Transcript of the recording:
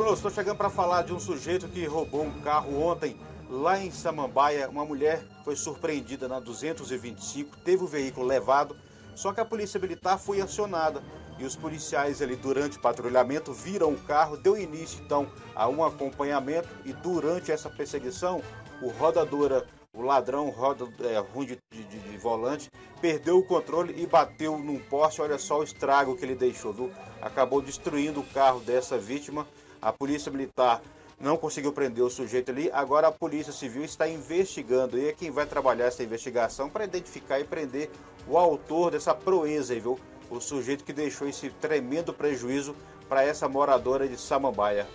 Bruno, estou chegando para falar de um sujeito que roubou um carro ontem lá em Samambaia. Uma mulher foi surpreendida na 225, teve o veículo levado, só que a polícia militar foi acionada e os policiais ali durante o patrulhamento viram o carro, deu início então a um acompanhamento e durante essa perseguição o rodadora, o ladrão roda é, ruim de, de, de, volante, perdeu o controle e bateu num poste. Olha só o estrago que ele deixou, viu? Acabou destruindo o carro dessa vítima. A polícia militar não conseguiu prender o sujeito ali. Agora a Polícia Civil está investigando e é quem vai trabalhar essa investigação para identificar e prender o autor dessa proeza, viu? O sujeito que deixou esse tremendo prejuízo para essa moradora de Samambaia.